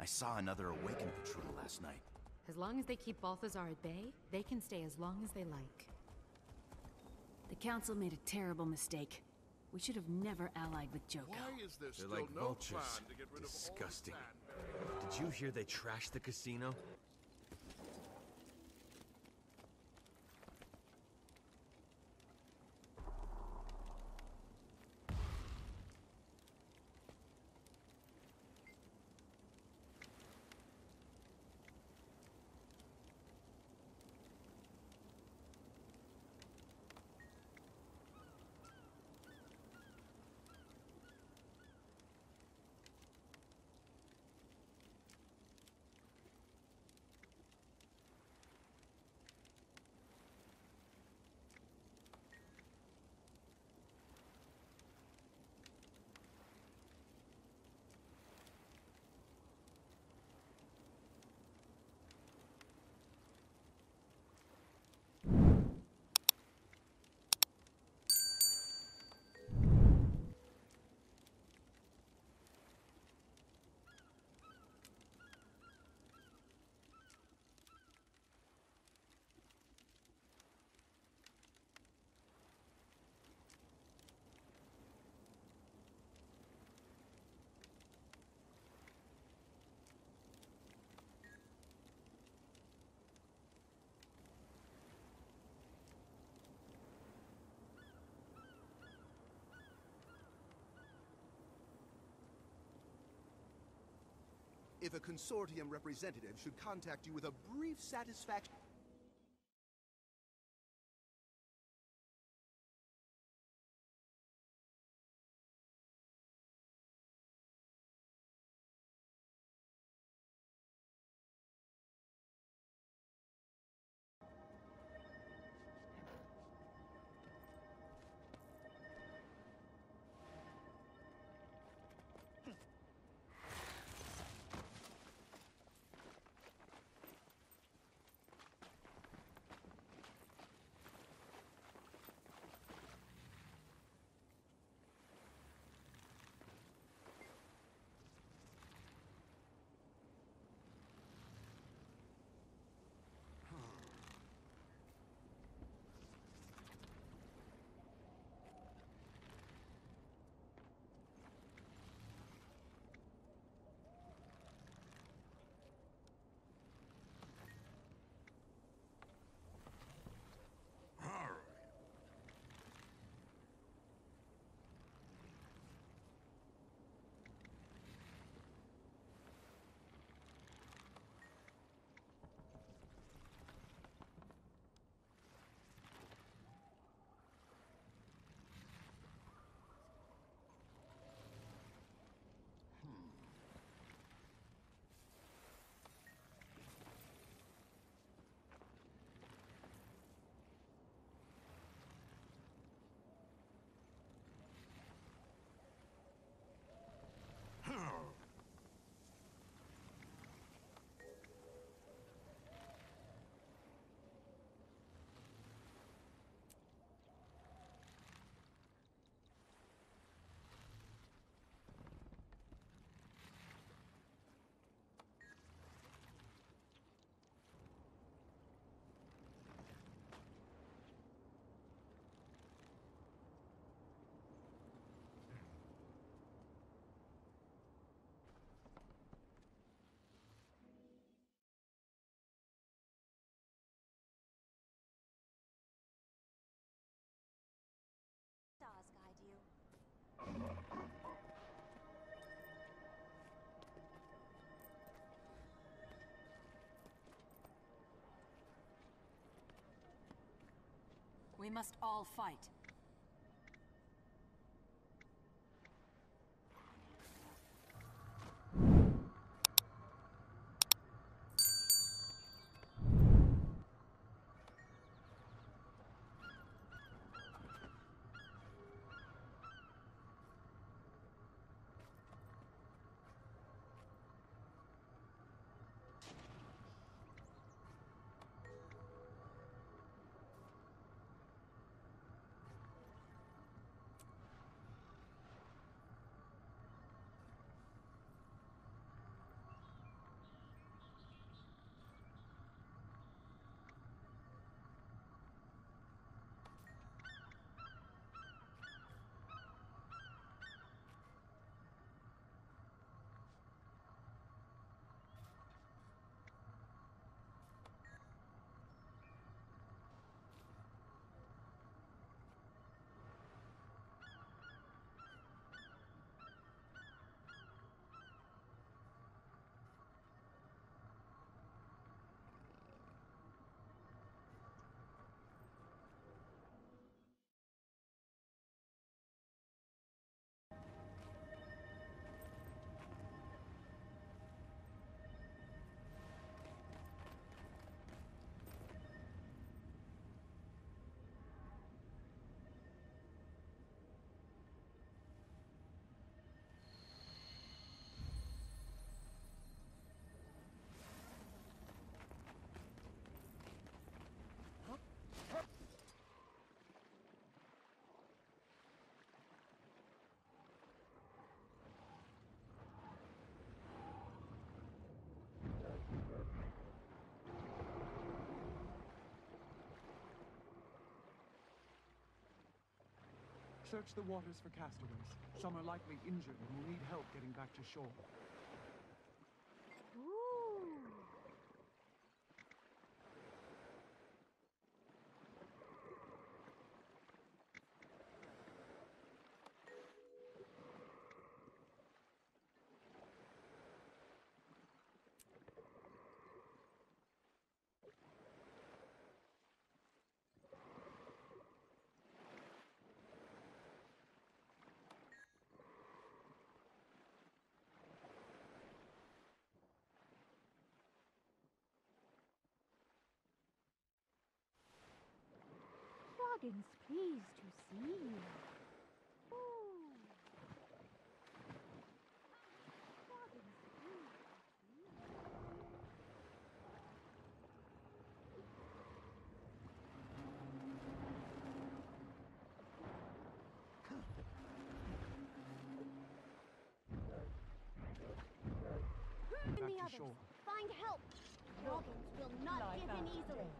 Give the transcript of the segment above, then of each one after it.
I saw another Awakened patrol last night. As long as they keep Balthazar at bay, they can stay as long as they like. The Council made a terrible mistake. We should have never allied with Joko. Why is there They're still like no vultures. plan to get rid Disgusting. of all Did you hear they trashed the casino? If a consortium representative should contact you with a brief satisfaction... We must all fight. Search the waters for castaways. Some are likely injured and will need help getting back to shore. Froggins, pleased to see you. Ooh. Froggins, pleased to see you. Back the to others. shore. Find help. Froggins will not give in easily. I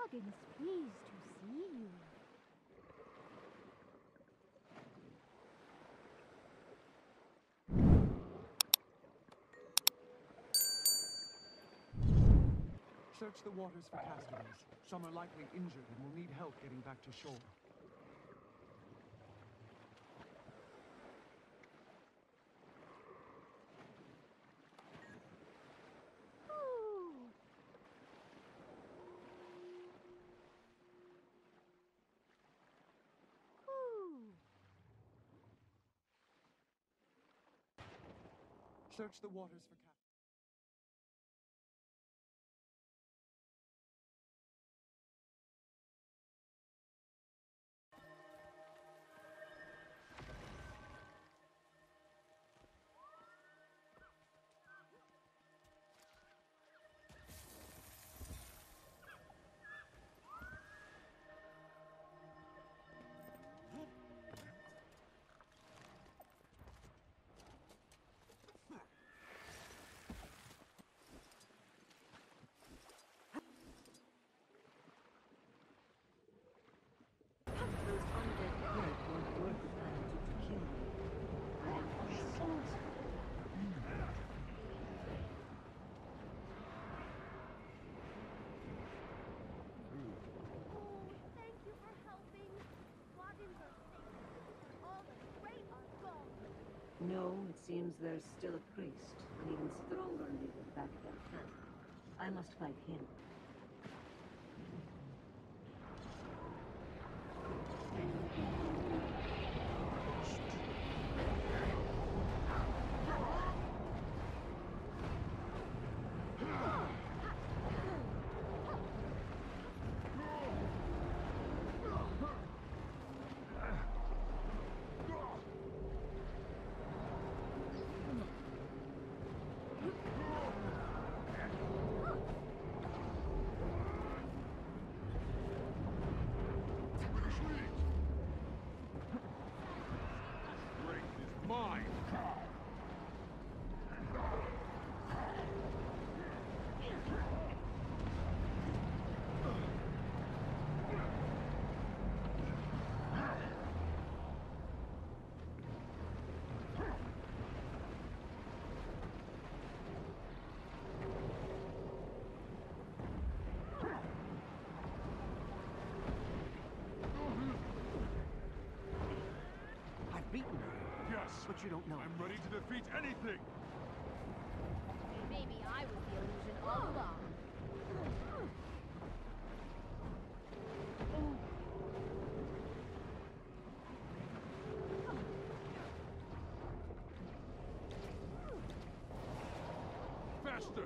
Froggins, pleased to see you. Search the waters for castaways. Some are likely injured and will need help getting back to shore. Ooh. Ooh. Search the waters for. Seems there's still a priest, an even stronger leader back at camp. I must fight him. But you don't know. I'm ready to defeat anything! Maybe I was the illusion all along. Faster!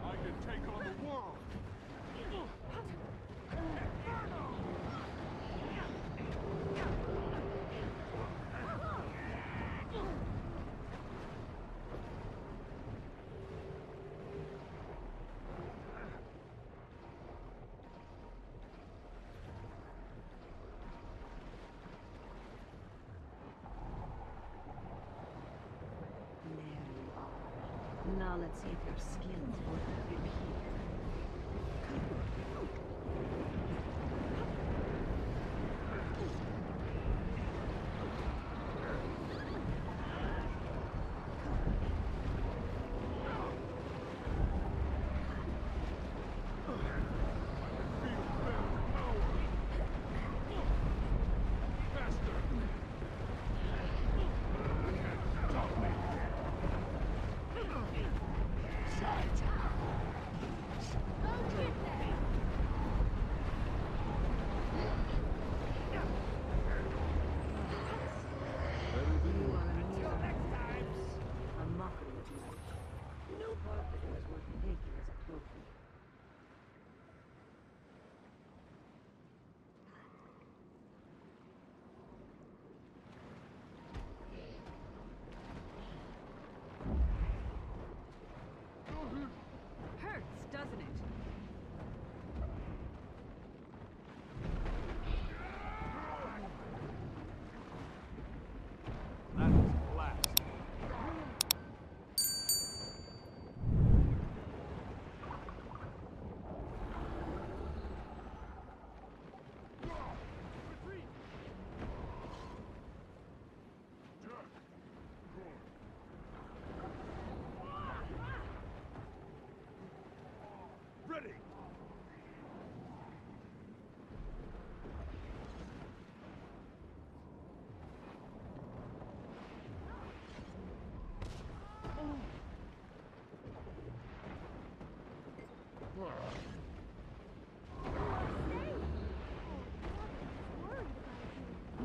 I can take on the world! There you are. Now let's see if your skills work here. You are a A mockery of life. No part of it was worth taking as a trophy. Hurts, doesn't it? That was blast. Ready!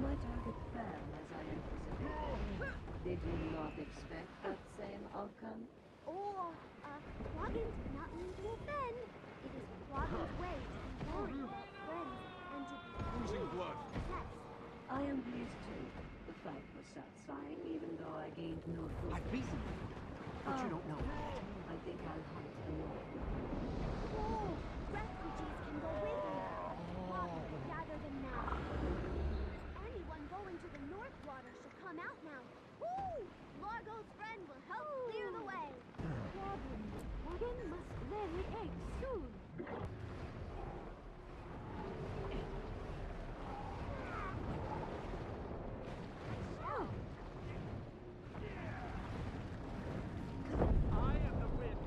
My target fell as I anticipated. Did you not expect that same outcome? Or, uh, Quaggans did not mean to offend. It is Quaggan's way to be worried about friends and to Losing blood. with. I am pleased too. The fight was satisfying, even though I gained no I've food. reason for that. But you oh. don't know. I think I'll hunt the North. Oh, refugees can go with me. Quaggans gather them now. Anyone going to the North Water should come out now. Woo! Largo's friend will help clear the way. Quaggan, Quaggan must lay eggs soon. I am the wind.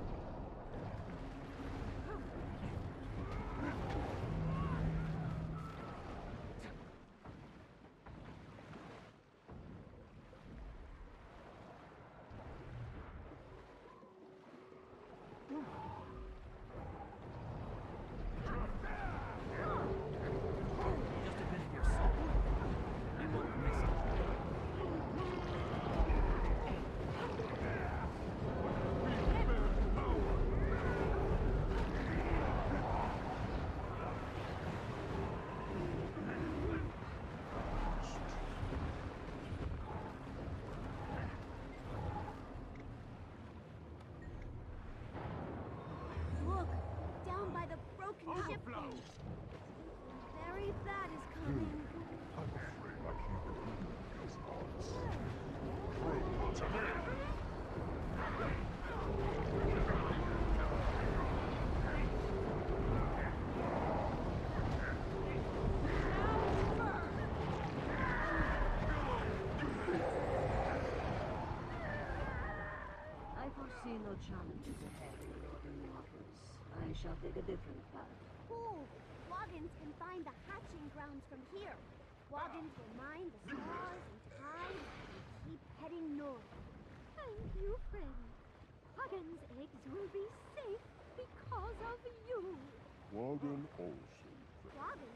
Just a bit of your soul. You won't miss it. Look, down by the broken ship. thing. Very bad is coming. I'm afraid I can't these odds. to me. I foresee no challenges ahead in the waters. I shall take a different path. Cool. Woggins can find the hatching grounds from here. Woggins will mine the stars and tides and keep heading north. Thank you, friend. Woggins' eggs will be safe because of you. Wagon also. Woggins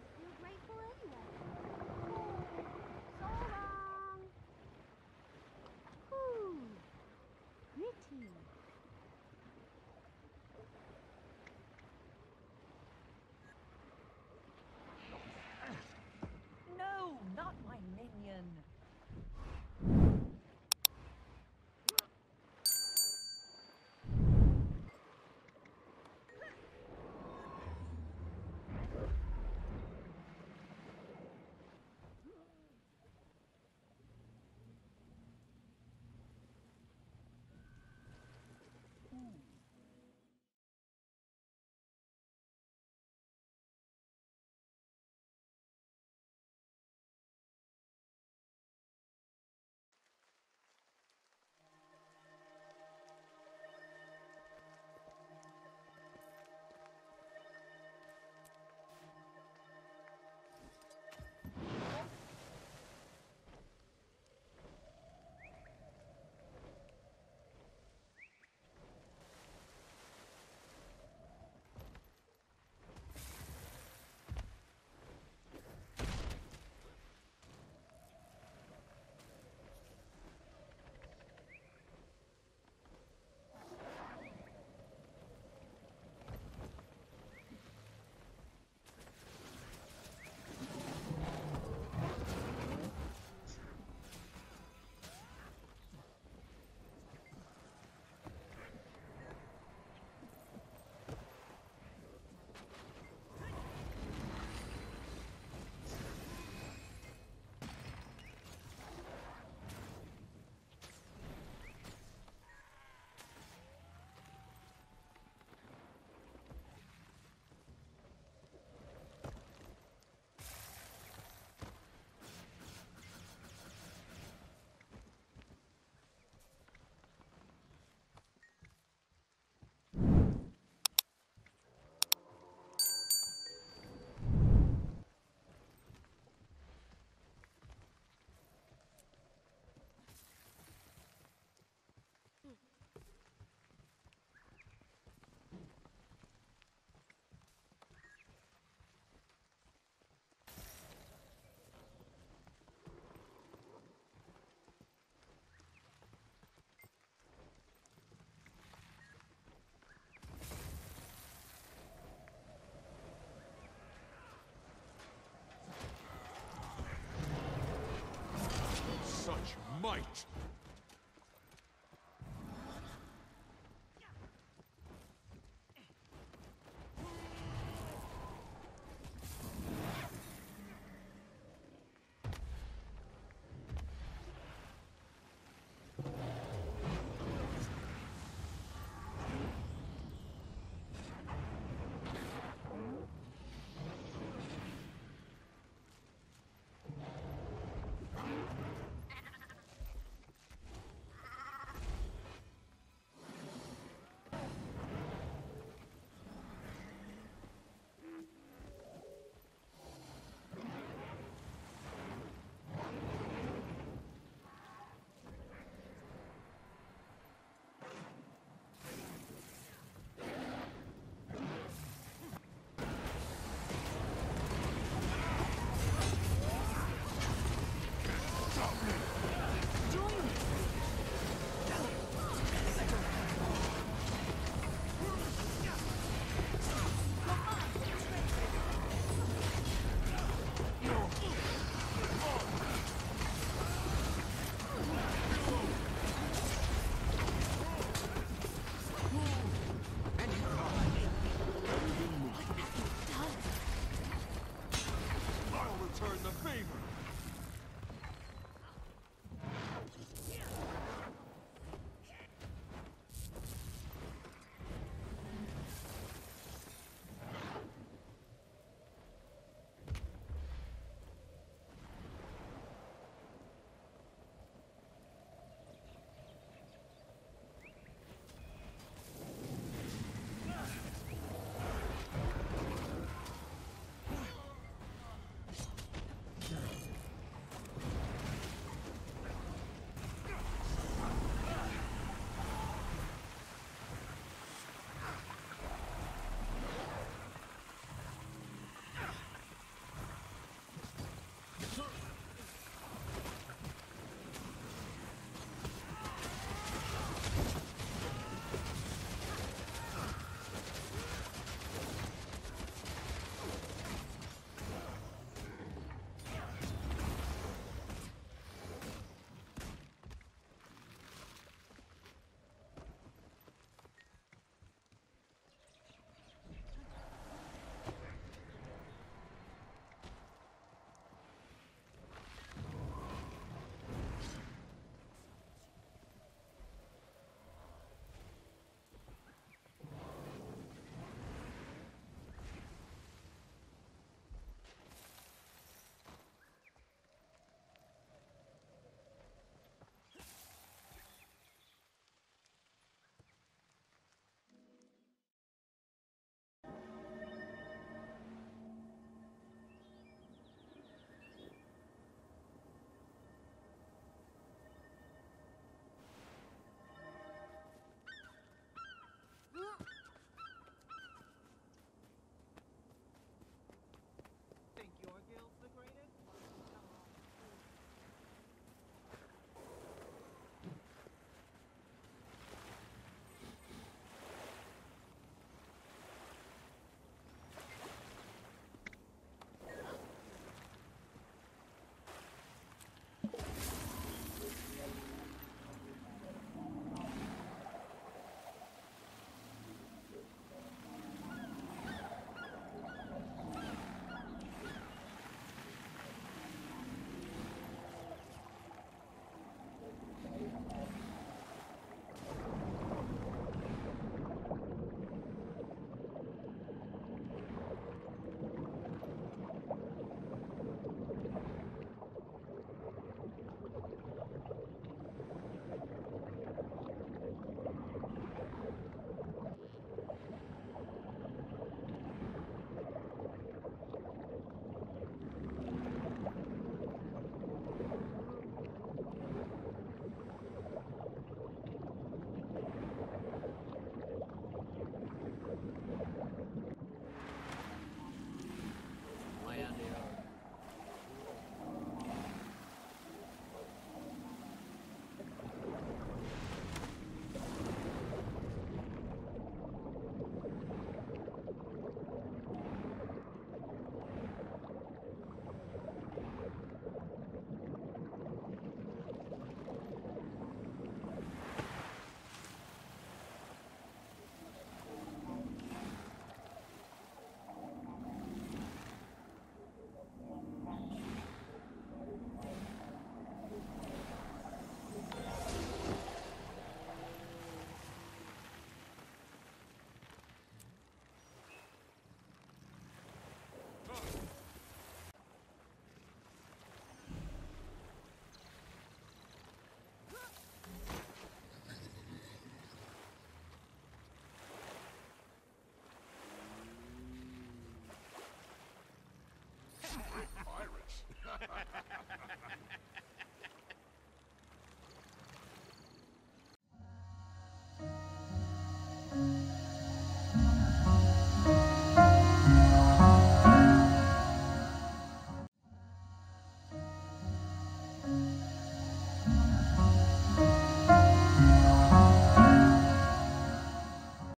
might!